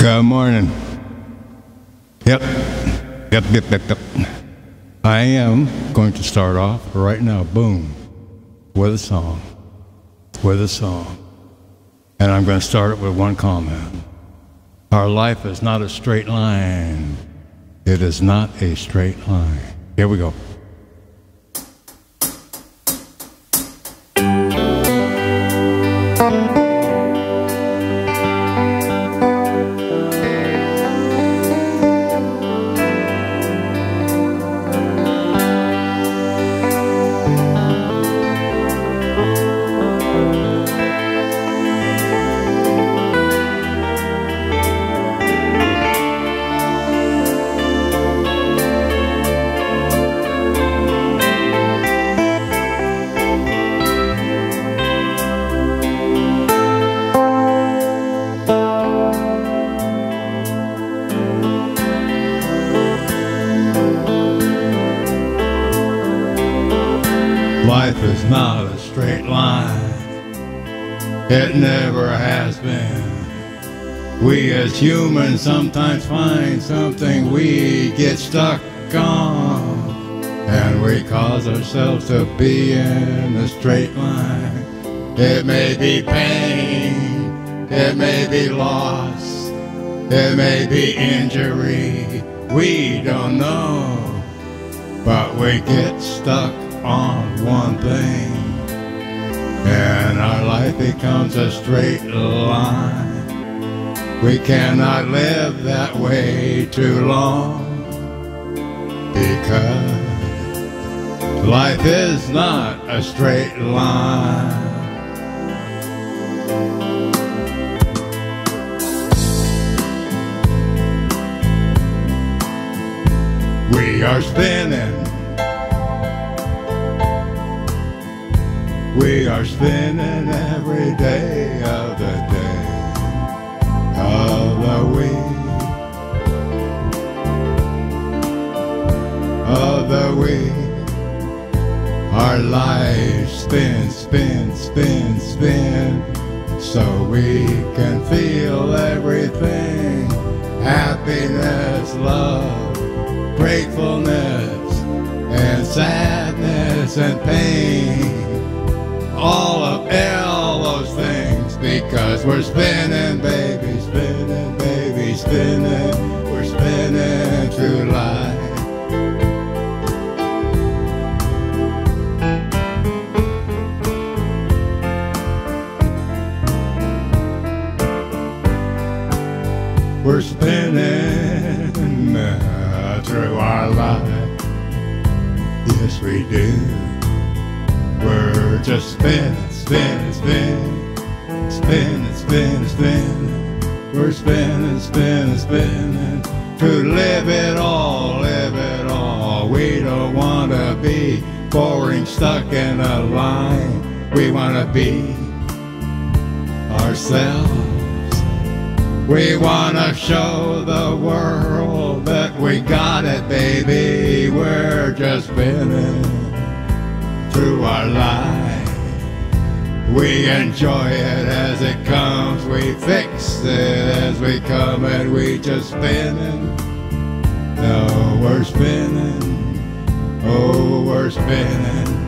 Good morning. Yep. Yep, yep, yep, yep. I am going to start off right now, boom, with a song. With a song. And I'm going to start it with one comment. Our life is not a straight line. It is not a straight line. Here we go. Life is not a straight line. It never has been. We as humans sometimes find something we get stuck on. And we cause ourselves to be in a straight line. It may be pain, it may be loss, it may be injury. We don't know. But we get stuck on one thing, and our life becomes a straight line. We cannot live that way too long because life is not a straight line. We are spinning. We are spinning every day of the day of the week of the week. Our lives spin, spin, spin, spin, so we can feel everything: happiness, love, gratefulness, and sadness and pain all of all those things because we're spinning, baby, spinning, baby, spinning. We're spinning through life. We're spinning uh, through our life. Yes, we do. We're just spinning, spinning, spinning, spinning, spinning, spinning. We're spinning, spinning, spinning to live it all, live it all. We don't want to be boring, stuck in a line. We want to be ourselves. We want to show the world that we got it, baby. We're just spinning through our life. We enjoy it as it comes, we fix it as we come, and we just spinning. No, we're spinning. Oh, we're spinning.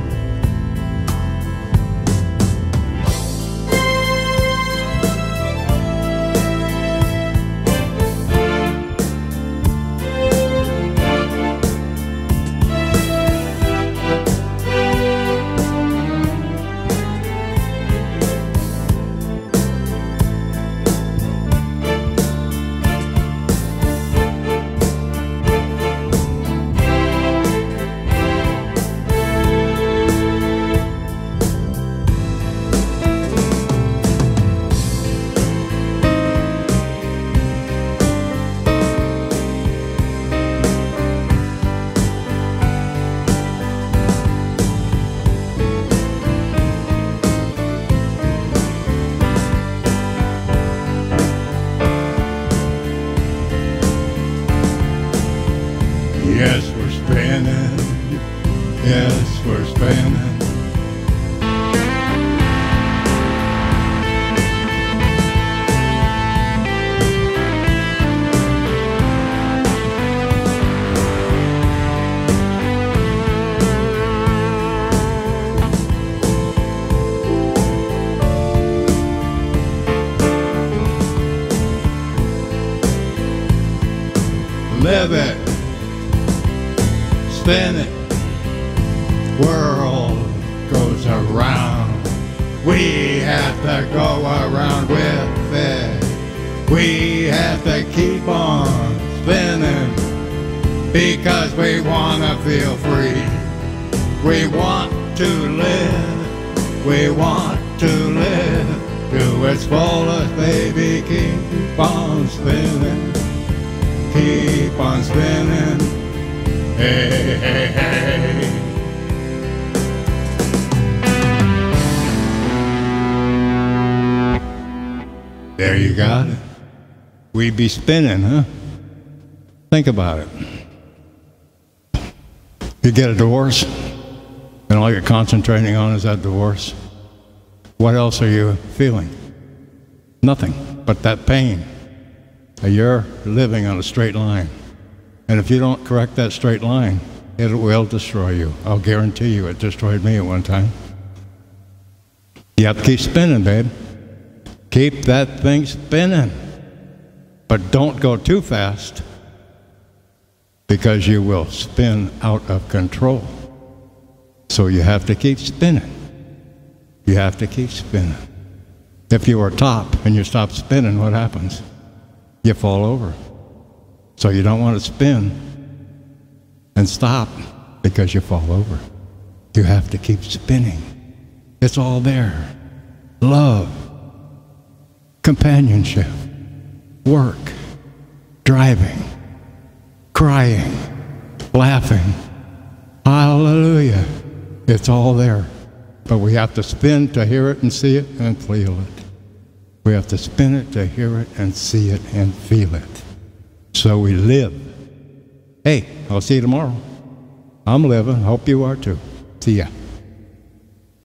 Yes, we're spamming. Live it. Spin it. World goes around. We have to go around with it. We have to keep on spinning because we want to feel free. We want to live. We want to live to its fullest, baby. Keep on spinning. Keep on spinning. Hey, hey, hey. There you got it. We be spinning, huh? Think about it. You get a divorce, and all you're concentrating on is that divorce. What else are you feeling? Nothing but that pain. You're living on a straight line. And if you don't correct that straight line, it will destroy you. I'll guarantee you it destroyed me at one time. You have to keep spinning, babe. Keep that thing spinning. But don't go too fast because you will spin out of control. So you have to keep spinning. You have to keep spinning. If you are top and you stop spinning, what happens? You fall over. So you don't want to spin and stop because you fall over. You have to keep spinning. It's all there. Love companionship, work, driving, crying, laughing. Hallelujah. It's all there. But we have to spin to hear it and see it and feel it. We have to spin it to hear it and see it and feel it. So we live. Hey, I'll see you tomorrow. I'm living. Hope you are too. See ya.